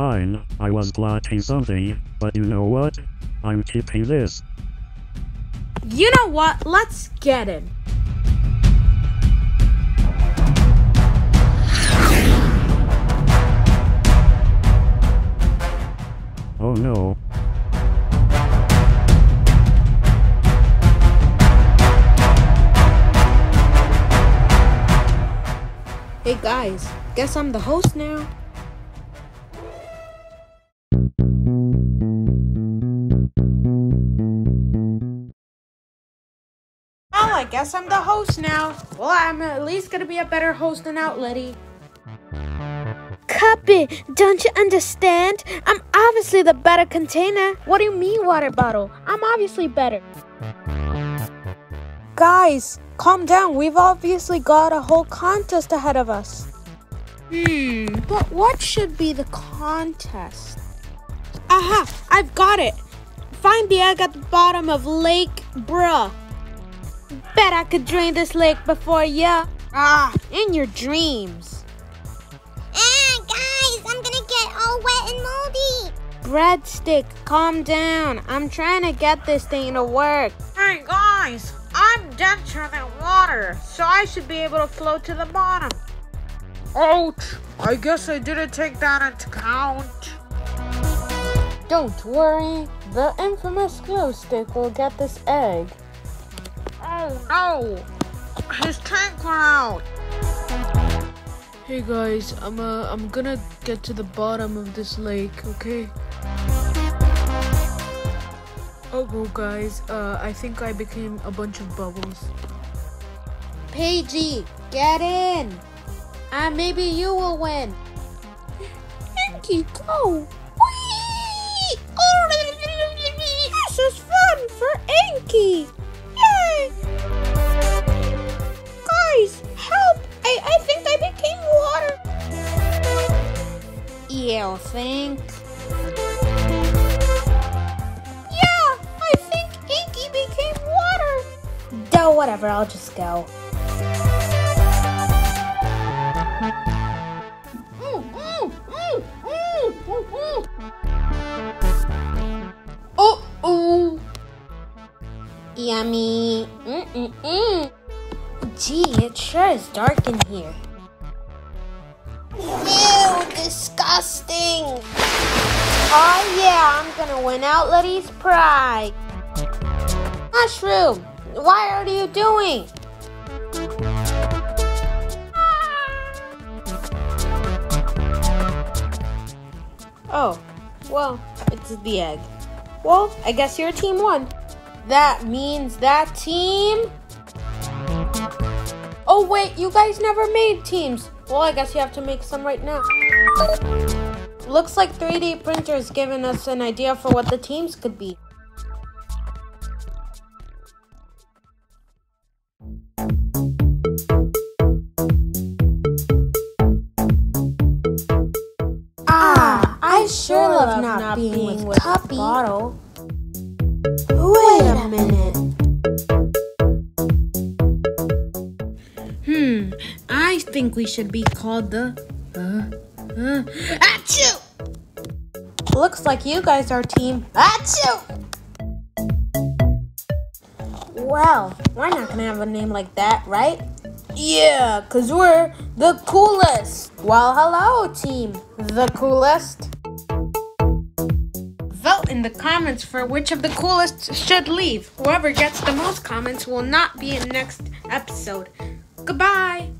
fine, I was plotting something, but you know what? I'm keeping this. You know what? Let's get him. Oh no. Hey guys, guess I'm the host now. Well, I guess I'm the host now. Well, I'm at least gonna be a better host than Outletty. Cuppy, don't you understand? I'm obviously the better container. What do you mean, water bottle? I'm obviously better. Guys, calm down. We've obviously got a whole contest ahead of us. Hmm, but what should be the contest? Aha, I've got it. Find the egg at the bottom of Lake Bruh. Bet I could drain this lake before ya. Ah, in your dreams. Ah, guys, I'm gonna get all wet and moldy. Breadstick, calm down. I'm trying to get this thing to work. Hey guys, I'm denser than water, so I should be able to float to the bottom. Ouch! I guess I didn't take that into account. Don't worry, the infamous glow stick will get this egg. Oh no! His tank went out! Hey guys, I'm uh, I'm gonna get to the bottom of this lake, okay? Oh well guys, uh, I think I became a bunch of bubbles. Paigey, get in! And maybe you will win. Inky, go! This is fun for Inky! Yay! Guys, help! I, I think I became water. You think? Yeah, I think Inky became water. Duh, whatever, I'll just go. Yummy. Mm-mm-mm. Gee, it sure is dark in here. Ew, disgusting. Oh yeah, I'm gonna win Outletty's pride. Mushroom, why are you doing? Oh, well, it's the egg. Well, I guess your team won. That means that team. Oh, wait, you guys never made teams. Well, I guess you have to make some right now. Looks like 3D printer is giving us an idea for what the teams could be. Ah, I sure love not, being, with, Cuppy. Bottle. Wait a minute. Hmm, I think we should be called the. Uh, uh, Achoo! Looks like you guys are team. Achoo! Well, we're not gonna have a name like that, right? Yeah, cause we're the coolest. Well, hello, team. The coolest. In the comments for which of the coolest should leave. Whoever gets the most comments will not be in next episode. Goodbye.